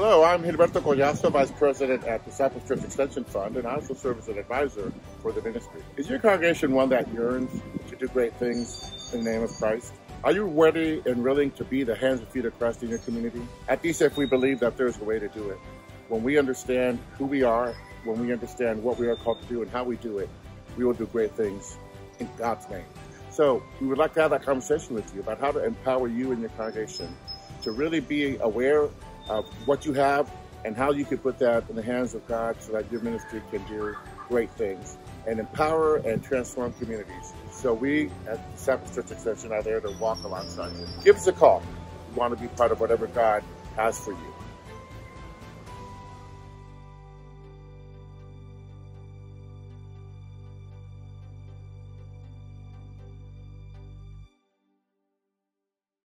Hello, I'm Gilberto Collazo, Vice President at Disciples Church Extension Fund, and I also serve as an advisor for the ministry. Is your congregation one that yearns to do great things in the name of Christ? Are you ready and willing to be the hands and feet of Christ in your community? At DCEF, we believe that there's a way to do it. When we understand who we are, when we understand what we are called to do and how we do it, we will do great things in God's name. So we would like to have that conversation with you about how to empower you and your congregation to really be aware of what you have and how you can put that in the hands of God so that your ministry can do great things and empower and transform communities. So we at Disciples Church Extension are there to walk alongside you. Give us a call. We want to be part of whatever God has for you.